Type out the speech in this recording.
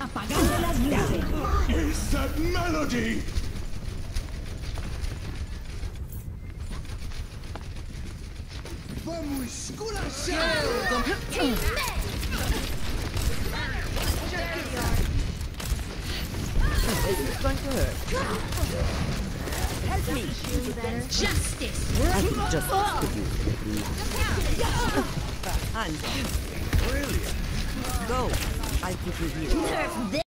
Apagando las luces. It's that melody! Vamos esculachar! It's going to hurt. Help me. Justice. I think just use Hands off. Brilliant! Go. I think with you. Nerf this.